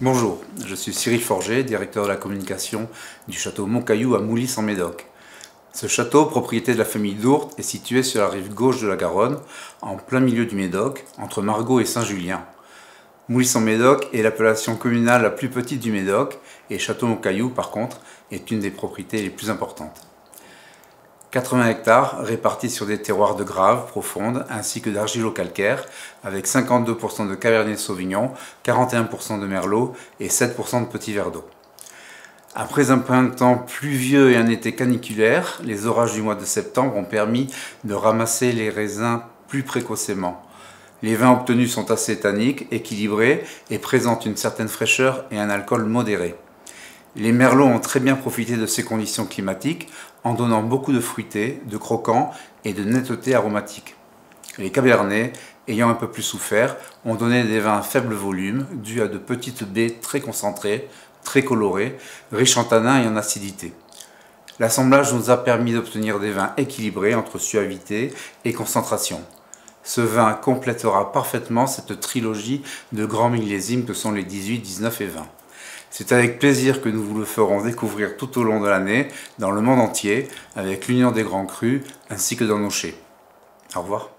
Bonjour, je suis Cyril Forger, directeur de la communication du château Montcaillou à Moulis en Médoc. Ce château, propriété de la famille Dourte, est situé sur la rive gauche de la Garonne, en plein milieu du Médoc, entre Margaux et Saint-Julien. Moulis en Médoc est l'appellation communale la plus petite du Médoc et Château Montcaillou, par contre, est une des propriétés les plus importantes. 80 hectares répartis sur des terroirs de graves profondes ainsi que d'argilo-calcaire avec 52% de Cabernet Sauvignon, 41% de Merlot et 7% de petits verres d'eau. Après un printemps pluvieux et un été caniculaire, les orages du mois de septembre ont permis de ramasser les raisins plus précocement. Les vins obtenus sont assez tanniques, équilibrés et présentent une certaine fraîcheur et un alcool modéré. Les merlots ont très bien profité de ces conditions climatiques en donnant beaucoup de fruité, de croquants et de netteté aromatique. Les cabernets, ayant un peu plus souffert, ont donné des vins à faible volume, dus à de petites baies très concentrées, très colorées, riches en tanins et en acidité. L'assemblage nous a permis d'obtenir des vins équilibrés entre suavité et concentration. Ce vin complétera parfaitement cette trilogie de grands millésimes que sont les 18, 19 et 20. C'est avec plaisir que nous vous le ferons découvrir tout au long de l'année, dans le monde entier, avec l'Union des Grands Crus, ainsi que dans nos chais. Au revoir.